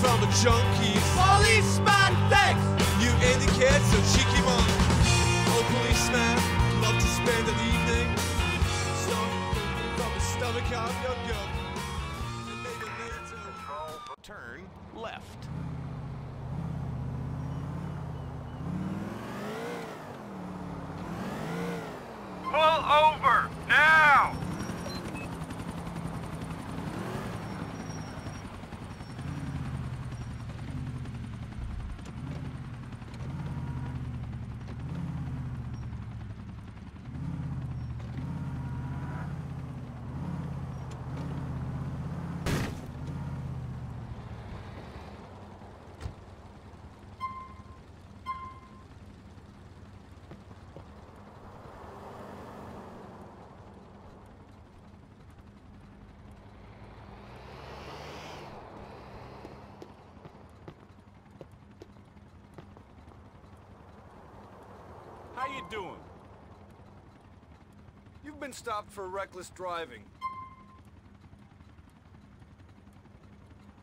from a junkie. Policeman, thanks! You indicate so cheeky one. Oh, policeman, love to spend an evening. Starting from the stomach of your gun. And maybe later. Turn left. Pull over, now! How you doing? You've been stopped for reckless driving.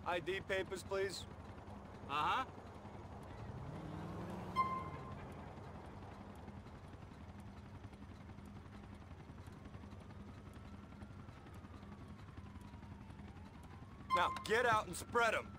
ID papers, please. Uh-huh. Now, get out and spread them.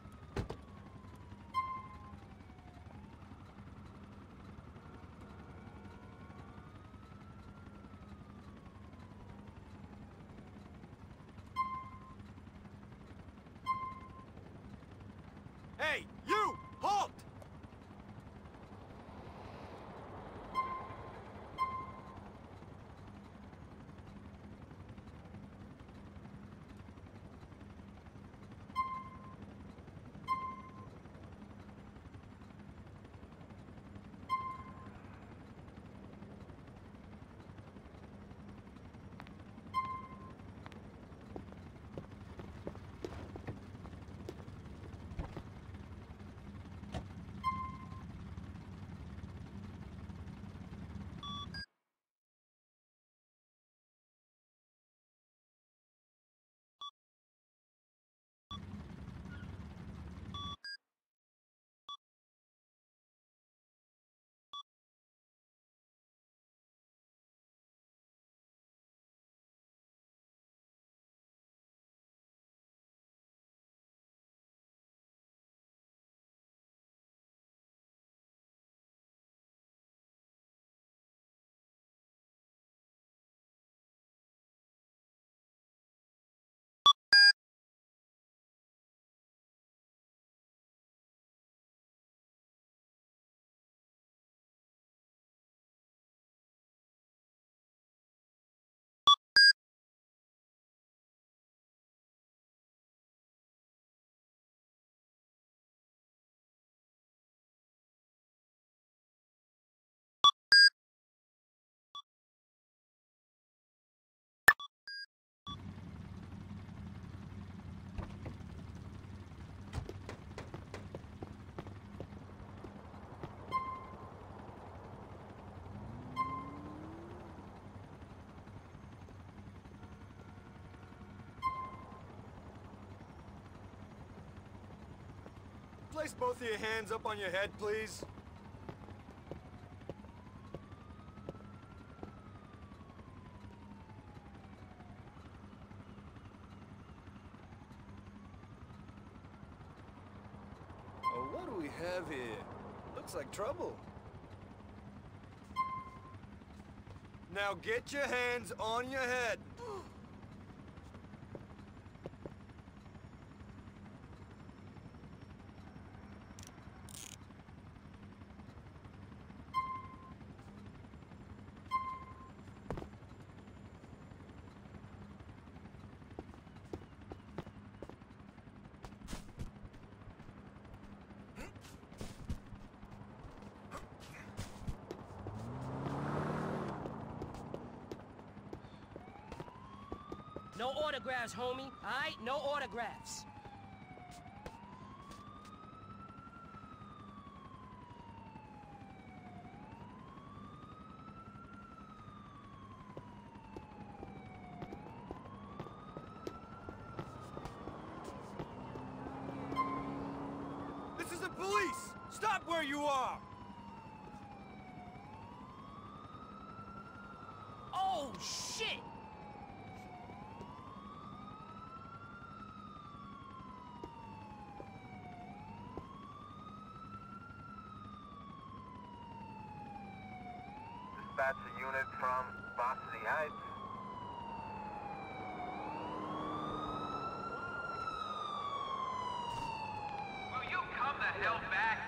Place both of your hands up on your head, please. Oh, what do we have here? Looks like trouble. Now get your hands on your head. No autographs, homie. All right? No autographs. the police! Stop where you are! Oh, shit! Dispatch a unit from Varsity Heights. Will you come the hell back?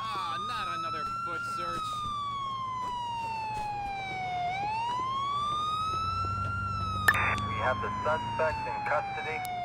Ah, not another foot search. We have the suspect in custody.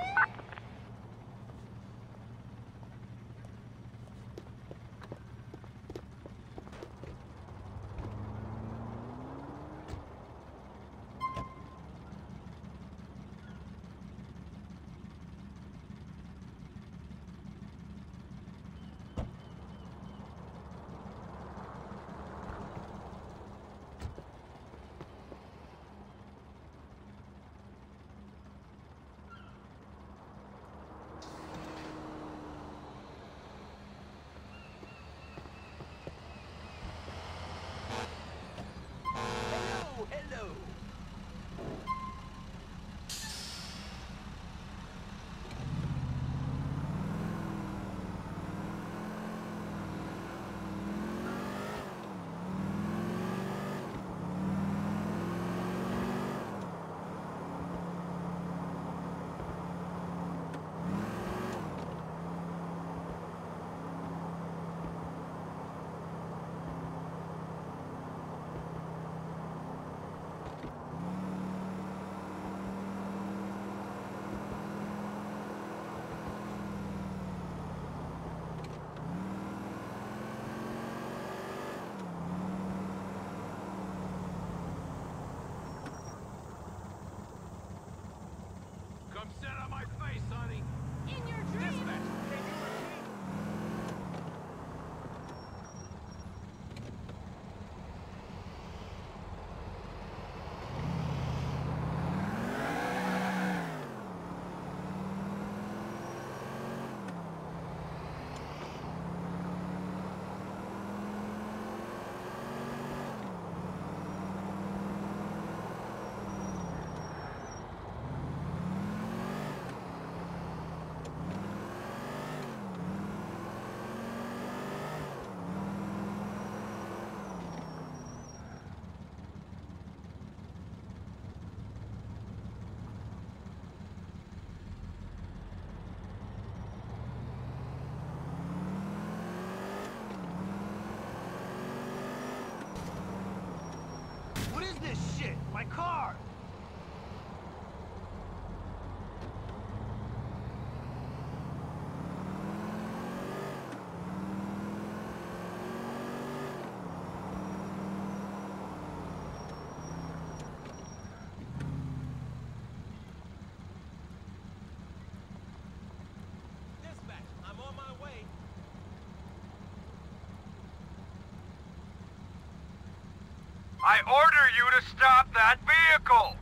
I order you to stop that vehicle!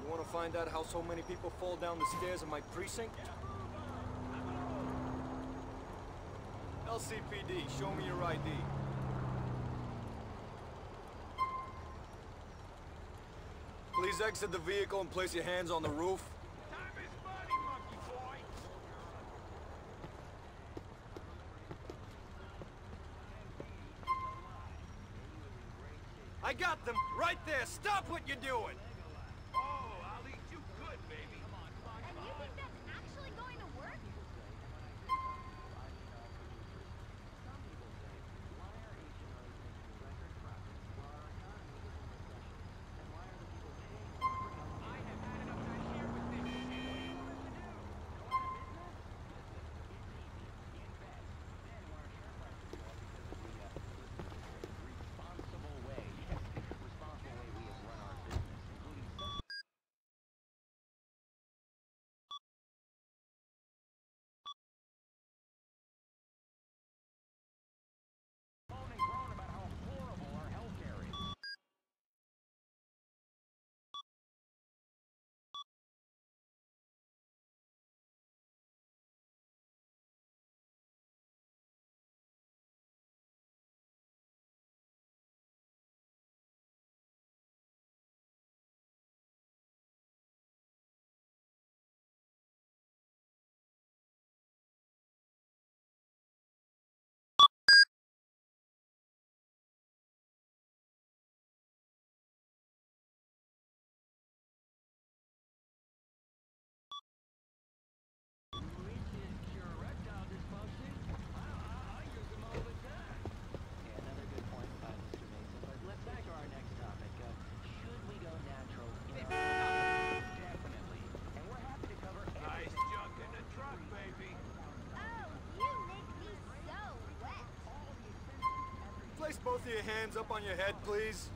You wanna find out how so many people fall down the stairs in my precinct? LCPD, show me your ID. Please exit the vehicle and place your hands on the roof. Time is money, monkey boy! I got them right there. Stop what you're doing. Place both of your hands up on your head, please.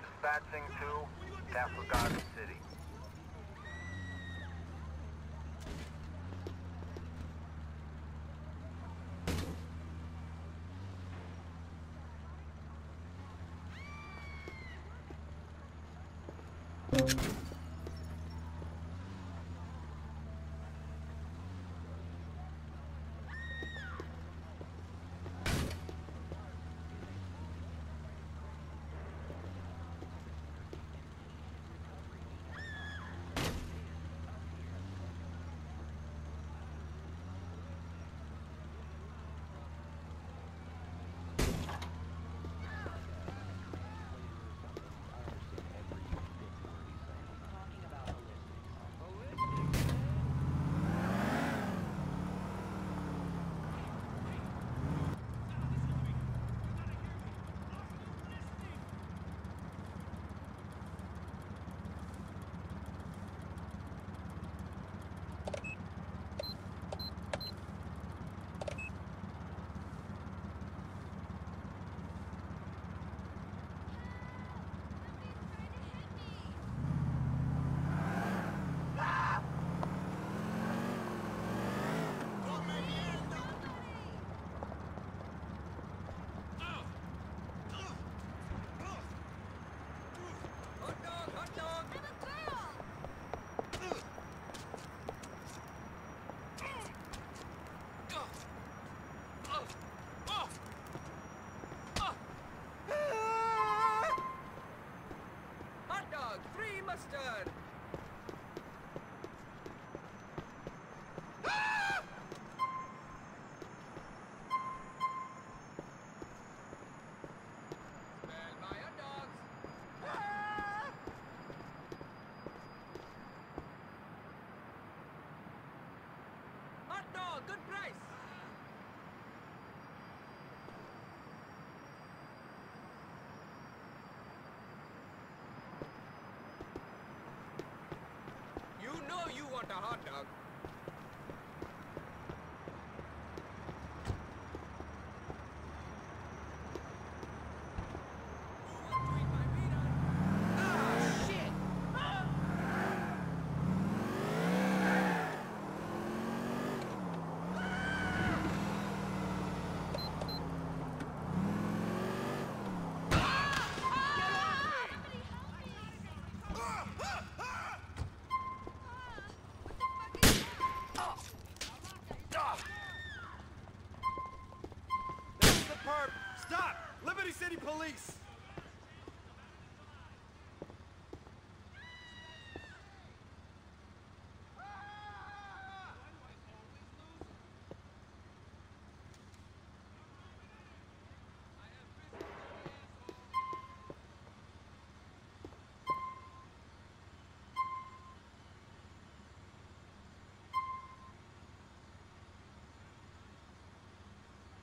Dispatching to Castle Garden City. Hot know you want a hot dog. City Police!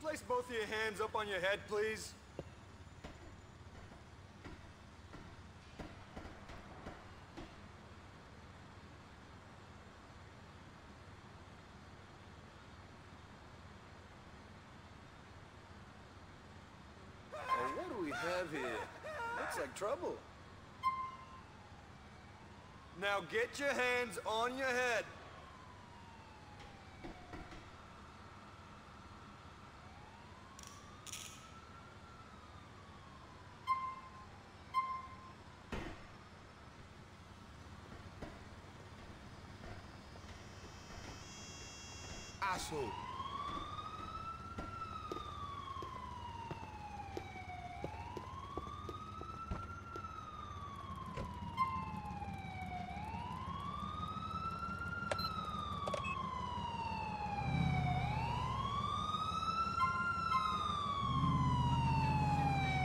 Place both of your hands up on your head, please. Oh, what do we have here? Looks like trouble. Now get your hands on your head. Asshole.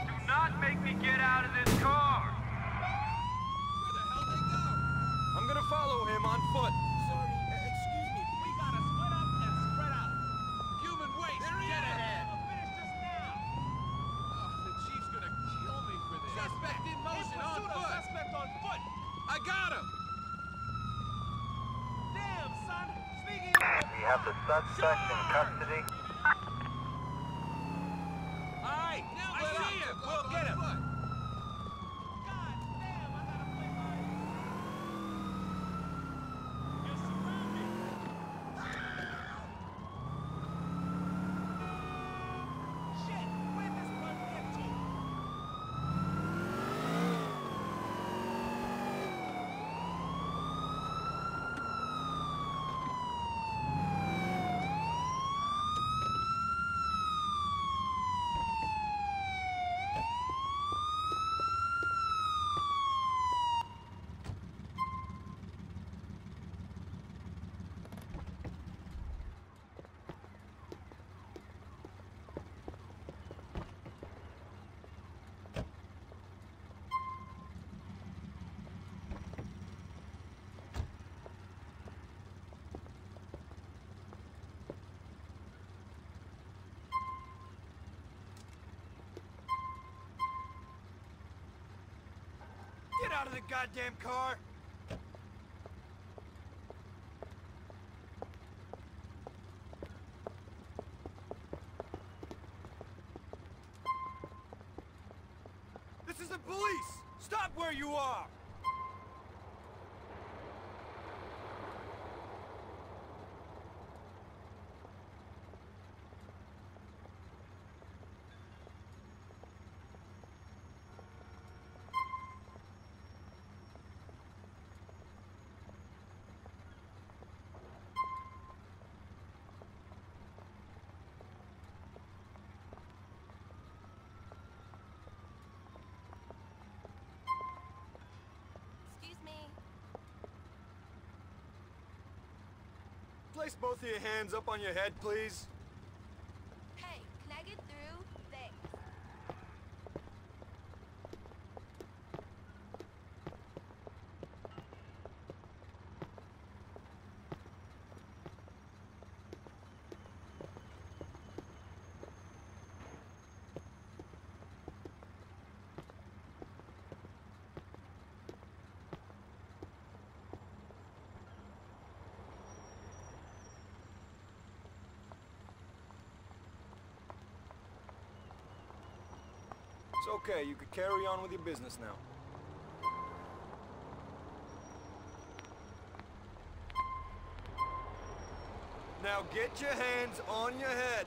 Do not make me get out of this car! Where the hell they go? I'm gonna follow him on foot. Sorry, excuse me. We gotta split up and spread out. Human waste. There he Get is. ahead. I'll finish this now. Oh, the chief's gonna kill me for this. Suspect in motion In on foot. suspect on foot. I got him. Damn, son. Speaking We have the suspect in custody. All right, Now I split up. see him. We'll get him. Foot. God damn, I gotta play hard. You're surrounded. Shit, where'd this run get to? Get out of the goddamn car! This is the police! Stop where you are! Excuse me. Place both of your hands up on your head, please. Hey, can I get through? Thanks. It's okay, you could carry on with your business now. Now get your hands on your head.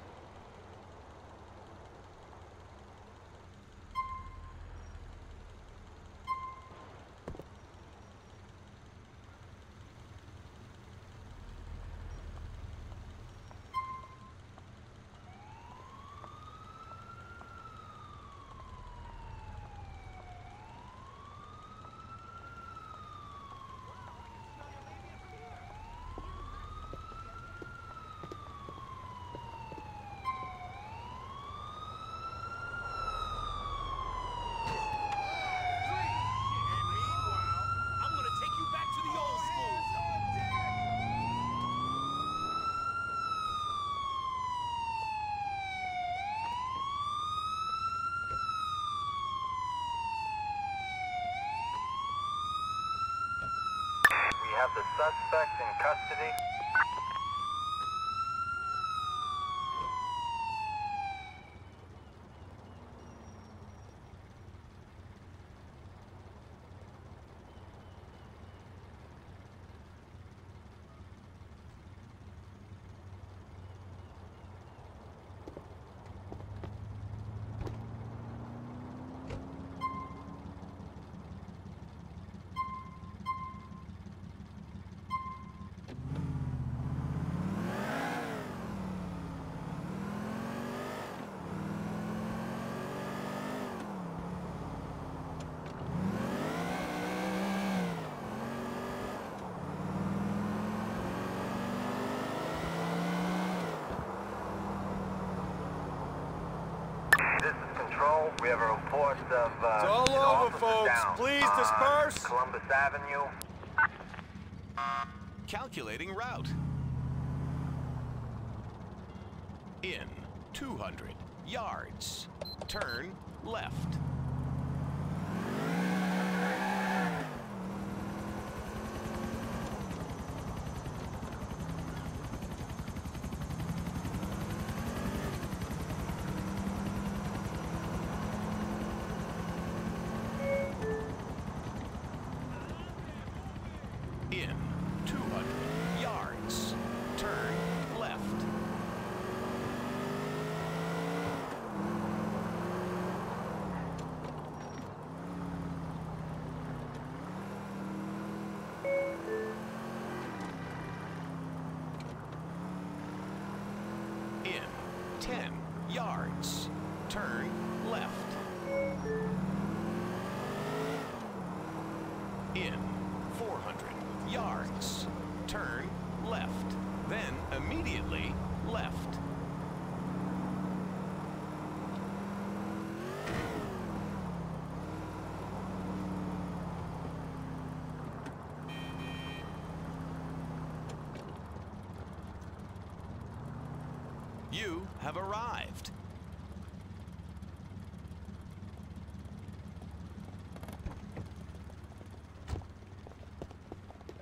The suspect in custody. This is Control. We have a report of uh, It's all over, folks. down Please on disperse. Columbus Avenue. Calculating route. In 200 yards. Turn left. In 200 yards. Turn left. In 10 yards. Turn left. In 400 yards. Turn left. Then immediately left. You have arrived.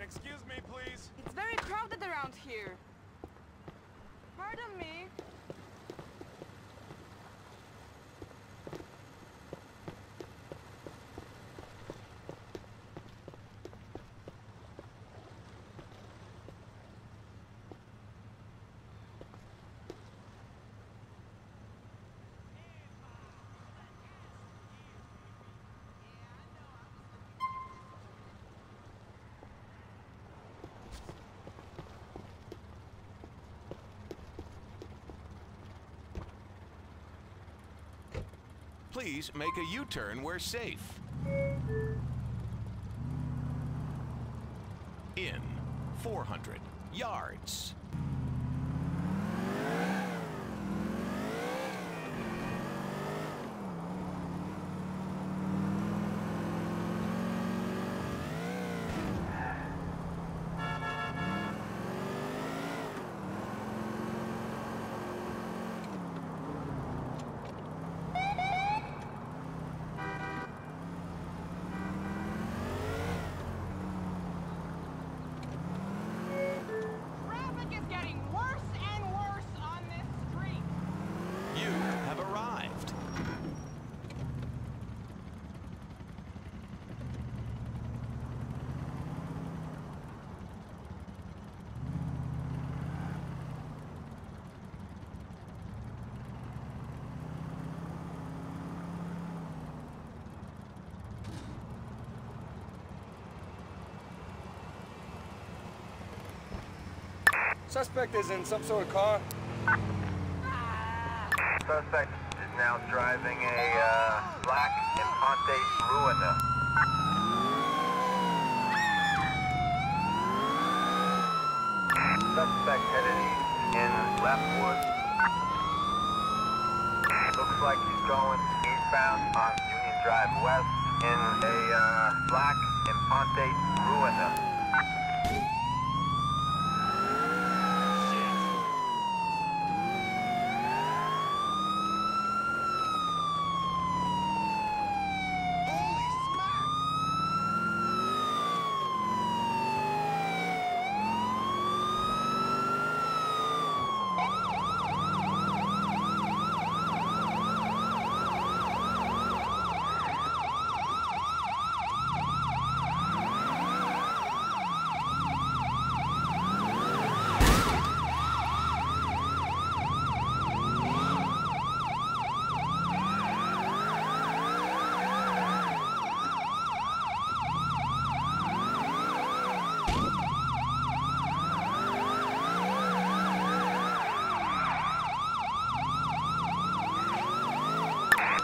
Excuse me, please. It's very crowded around here. Pardon me. Please make a U-turn where safe. In 400 yards. Traffic is getting worse and worse on this street. You have arrived. Suspect is in some sort of car. Suspect is now driving a uh, black Imponte Ruiner. Suspect headed east in Leftwood. Looks like he's going eastbound on Union Drive West in a uh, black Imponte Ruiner.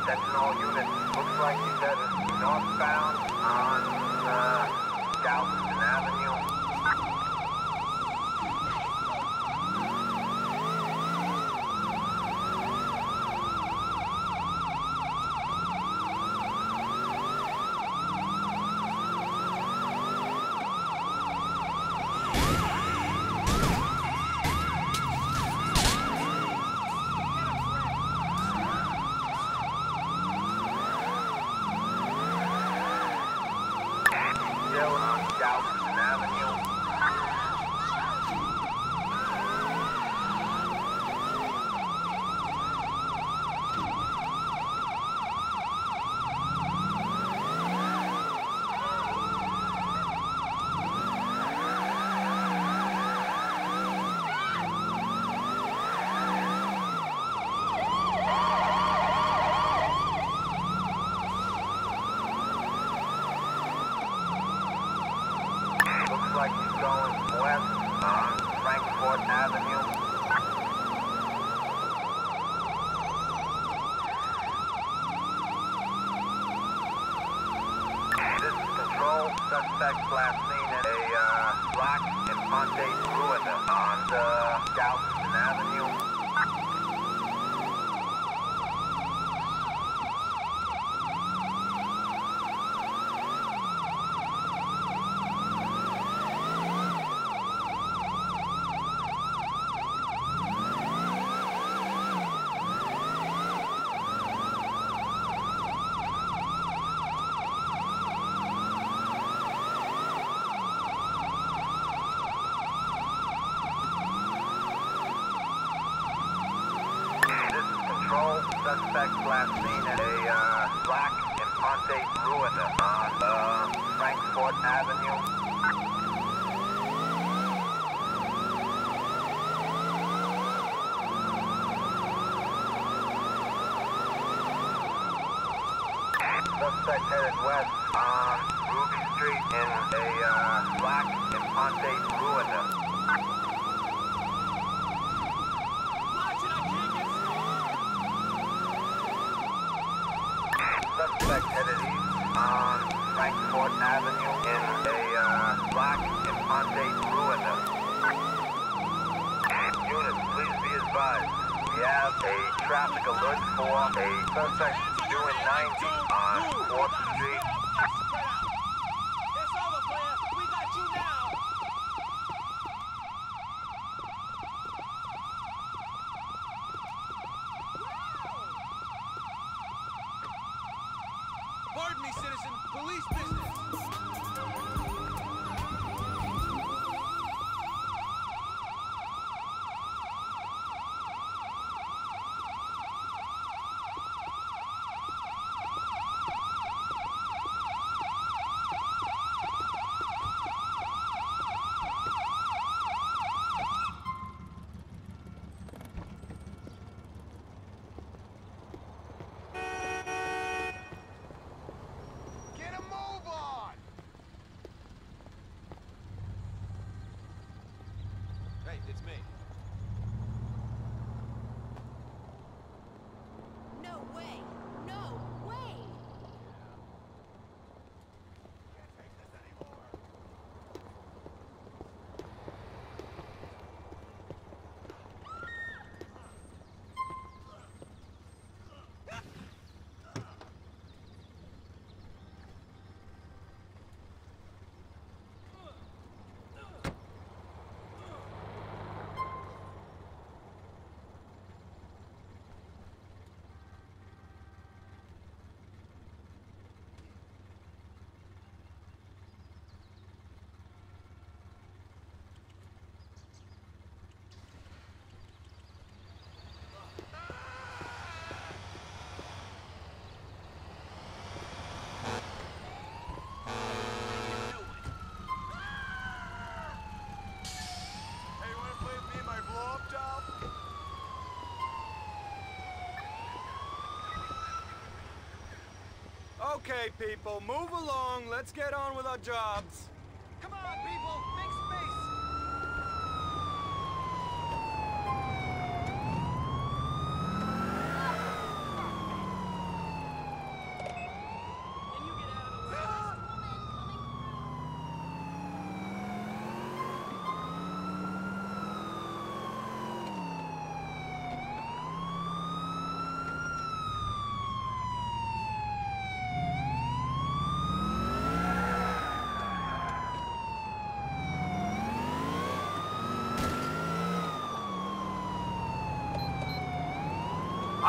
Sentinel unit looks like he's headed northbound on uh, Galveston Avenue. suspect headed west on Ruby Street in a uh, black and Ruiner. Suspect headed east on Frankfort Avenue in a uh, black and Ruiner. Unit please be advised. We have a traffic alert for a suspect 19 on 4 It's me. Okay, people, move along. Let's get on with our jobs.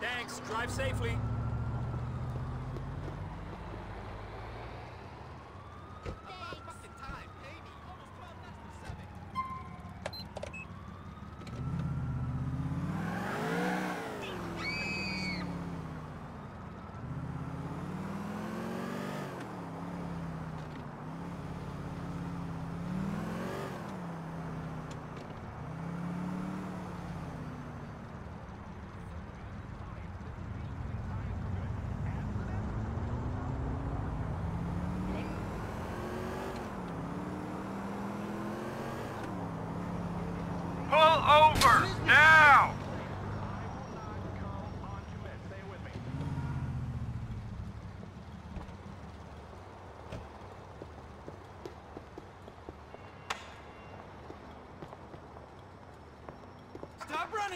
Thanks. Drive safely.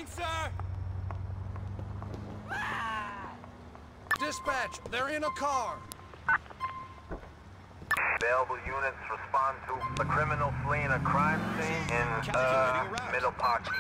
Coming, sir! Dispatch, they're in a car. Available units respond to a criminal fleeing a crime scene in uh, Middle Pocket.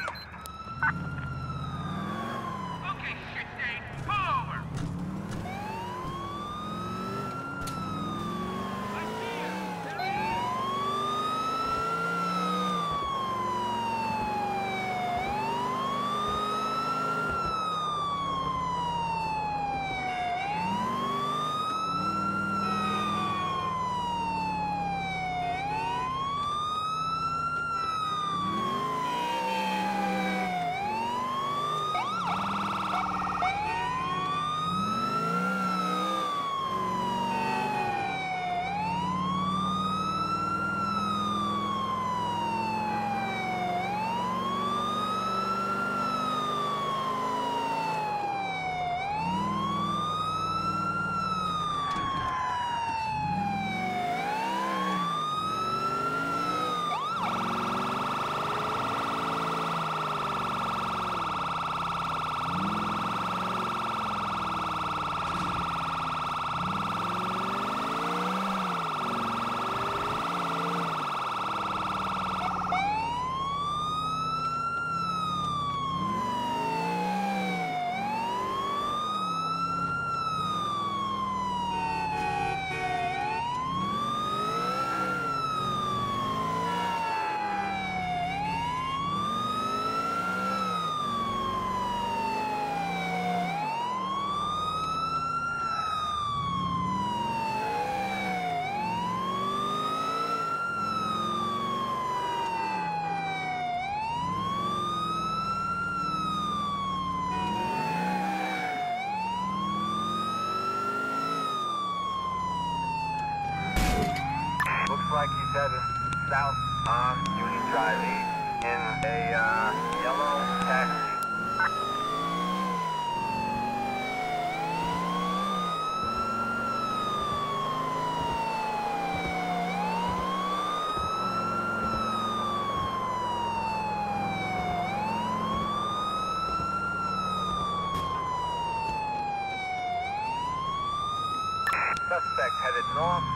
어.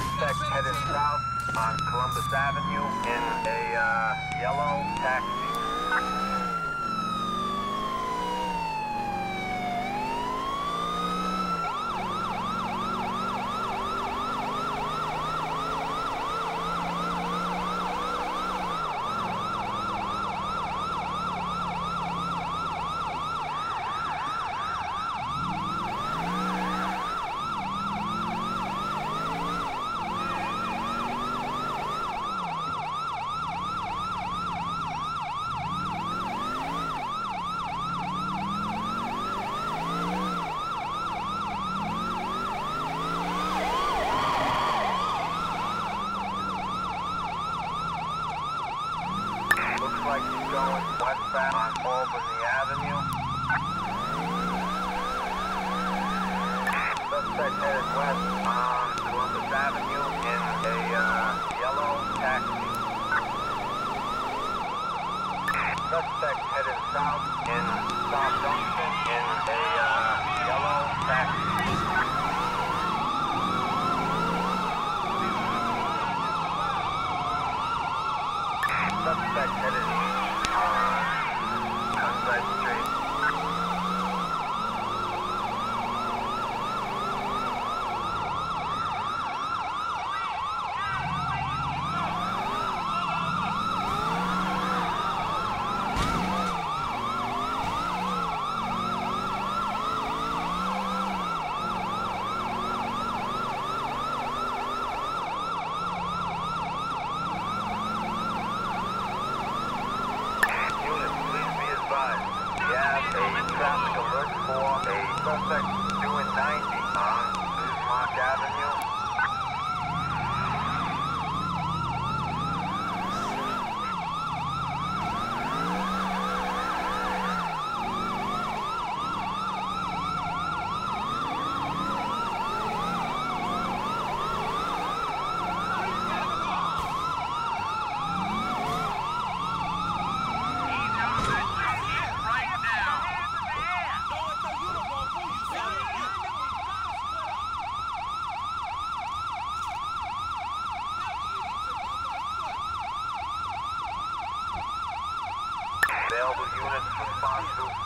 suspect headed south on Columbus Avenue in a uh, yellow taxi. Thank you.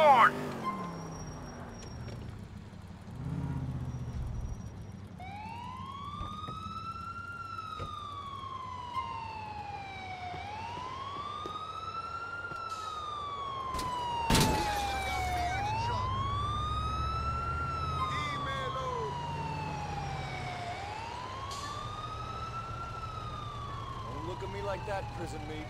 on! Don't look at me like that, prison mate.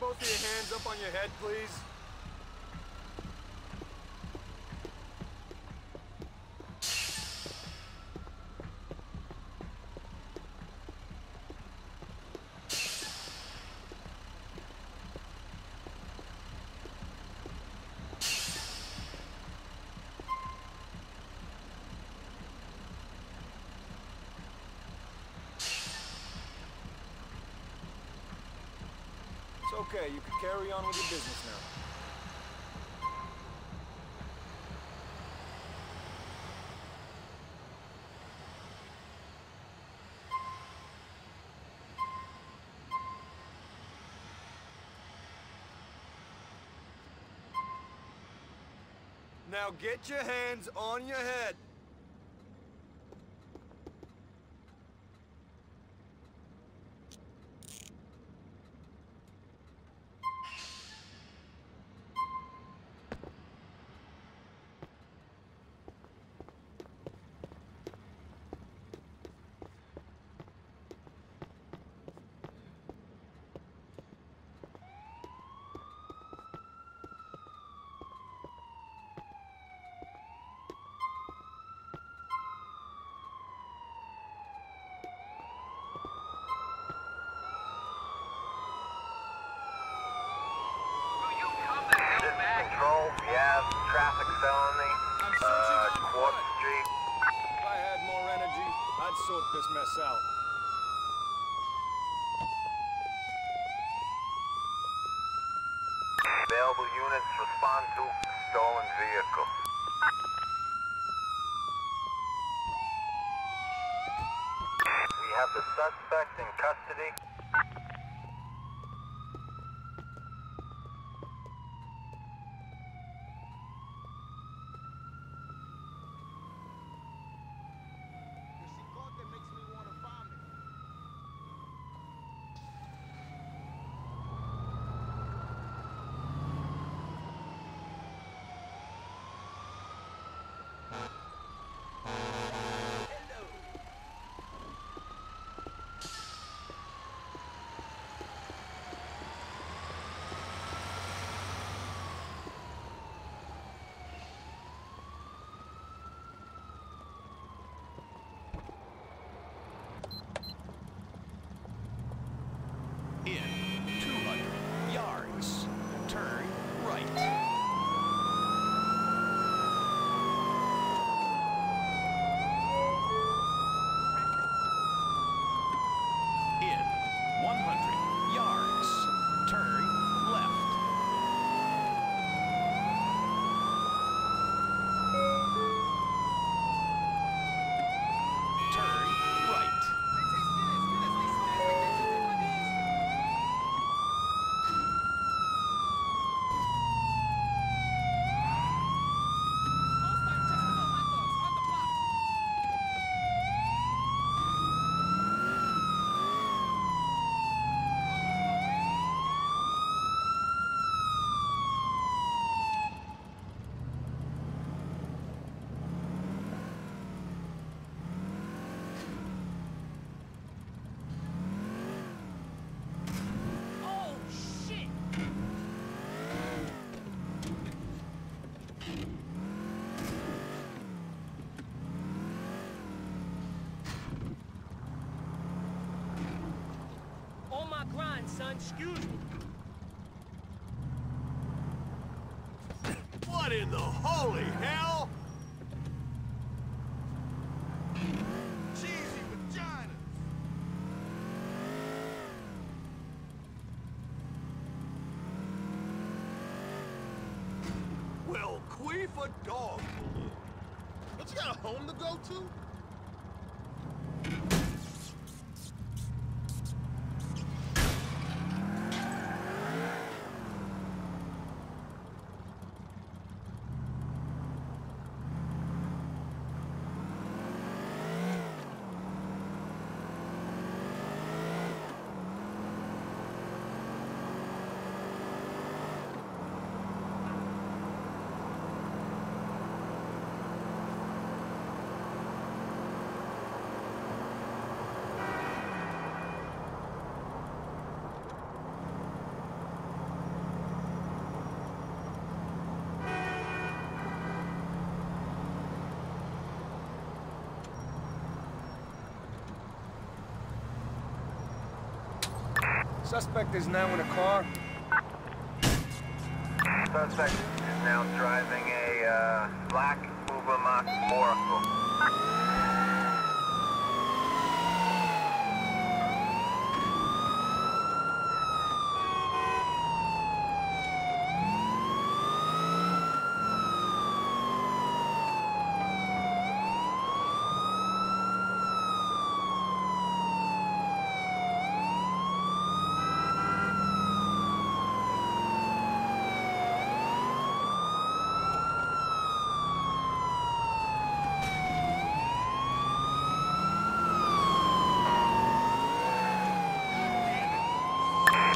both of your hands up on your head, please. Okay, you can carry on with your business now. Now get your hands on your head. This is Control, we have traffic felony, I'm searching uh, on Quart foot. Street. If I had more energy, This mess out. Available units respond to stolen vehicle. We have the suspect in custody. Son. Excuse me. What in the holy hell? Cheesy vaginas. Well, queef a dog. But you got a home to go to? Suspect is now in a car. Suspect is now driving a uh, black Ubermacht Oracle.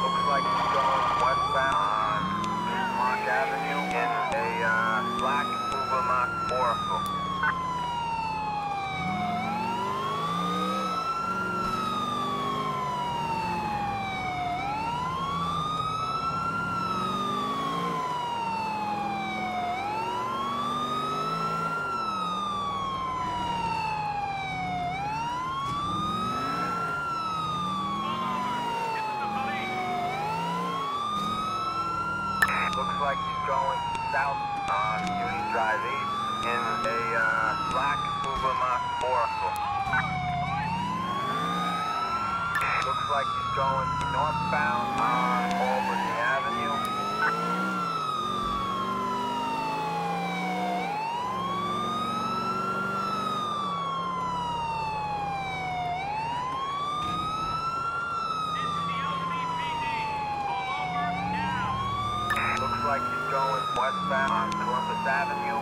Looks like he's going westbound on Bismarck Avenue in a uh, black Ubermacht Oracle. Looks like he's going south on Union Drive East in a uh, black Ubermacht Oracle. Looks like he's going northbound on Albany Avenue. Looks like he's going westbound on Columbus Avenue.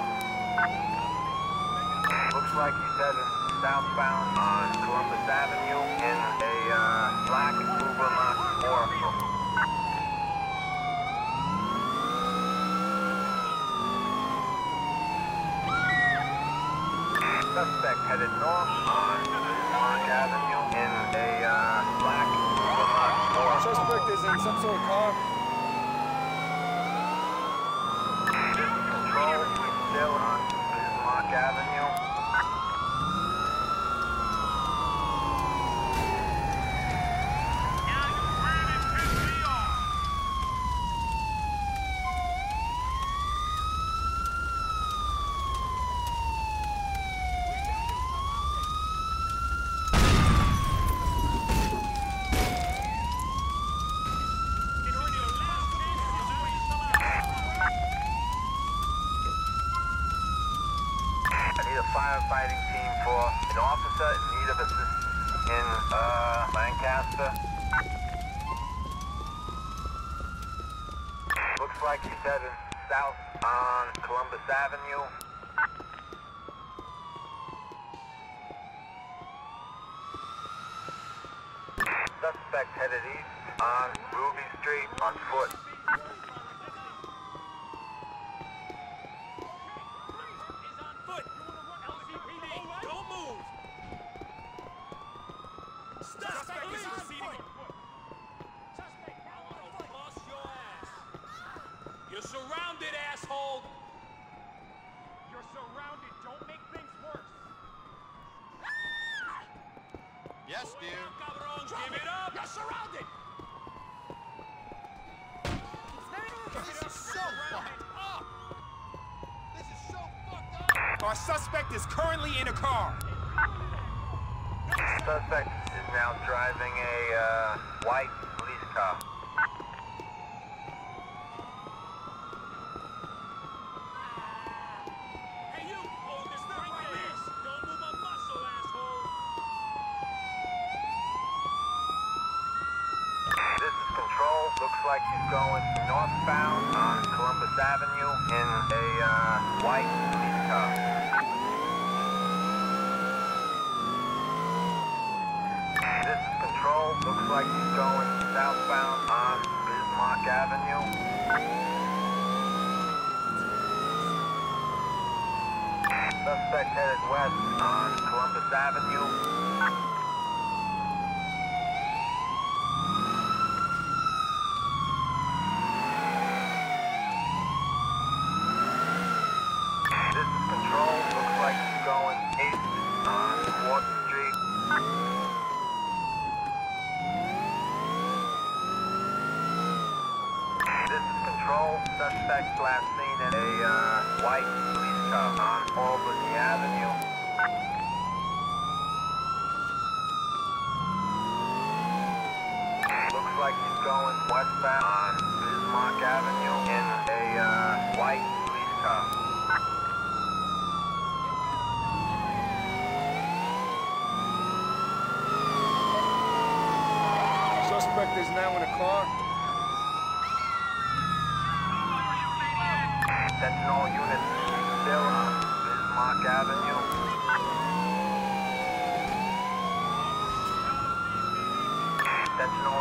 Looks like he's heading southbound on Columbus Avenue in a uh, black Ubermacht Oracle. Suspect headed north on Bismarck Avenue in a uh, black Ubermacht Suspect is in some sort of car. Control, still on Bismarck Avenue. I need a firefighting team for an officer in need of assistance in uh, Lancaster. Looks like he's heading south on Columbus Avenue. Suspect headed east on Ruby Street on foot. Don't move! Suspect is on foot! Bust your ass! You're surrounded, asshole! You're surrounded. Don't make things worse. Yes, dear. Cabron, give it up! You're surrounded! This is so fucked up! This is so fucked up! Our suspect is currently in a car. Suspect is now driving a uh, white police car.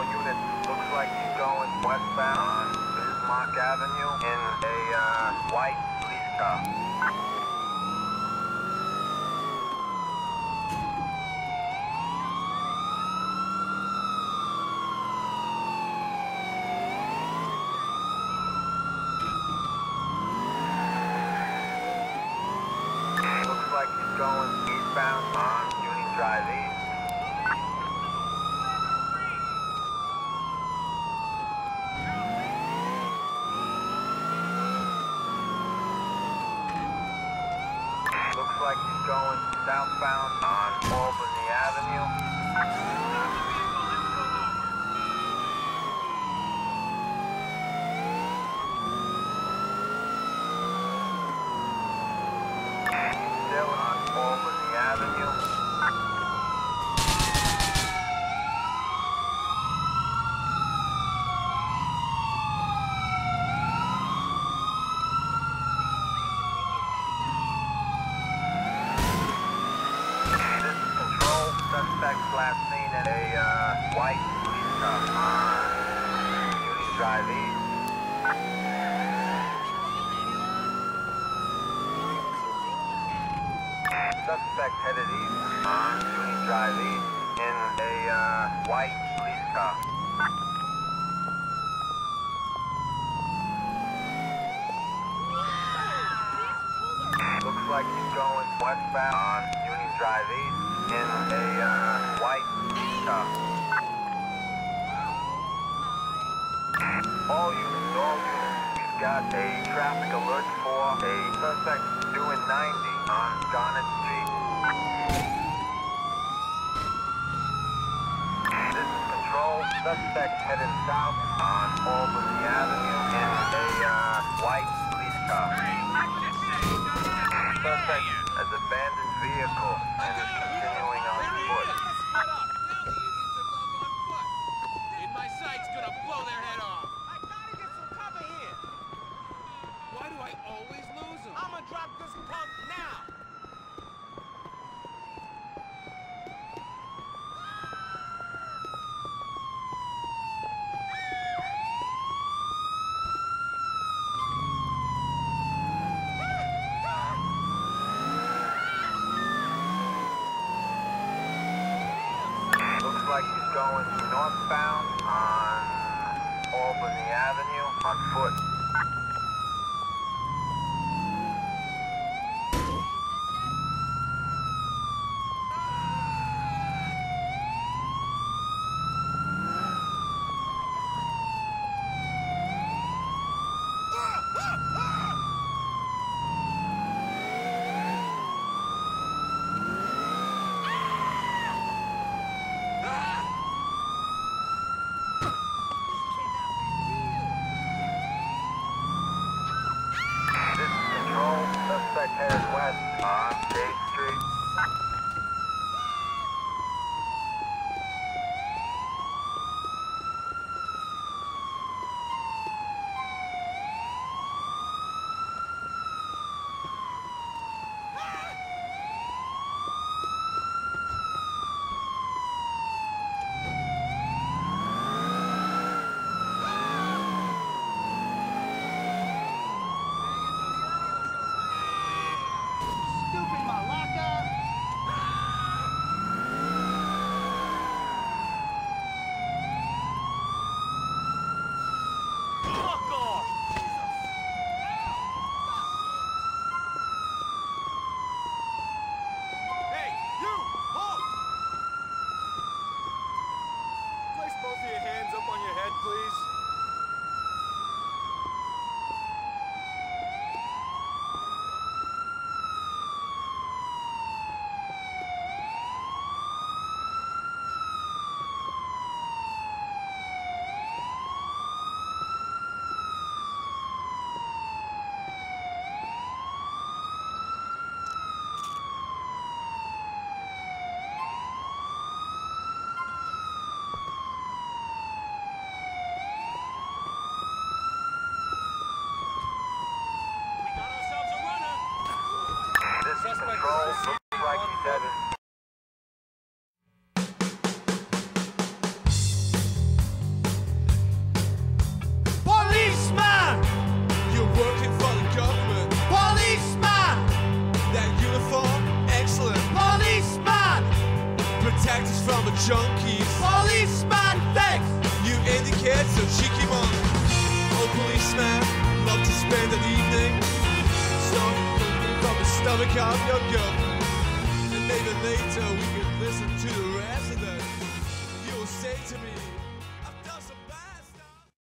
Looks like he's going westbound on Bismarck Avenue in a uh, white police car. Looks like he's going eastbound on Union Drive East. Looks like he's going southbound on Albany Avenue. Still on Albany Avenue. This is control. Suspect last seen in a uh, white police car on Union Drive East. Suspect headed east on Union Drive East in a uh, white police car. Looks like he's going westbound on Union Drive East in a uh, white car. All units, all units, we've got a traffic alert for a suspect doing 90 on Garnet Street. This is control. Suspect heading south on Albany Avenue in a uh, white police car. Suspect has abandoned vehicle and is continuing on foot. In my sights, gonna blow their head off.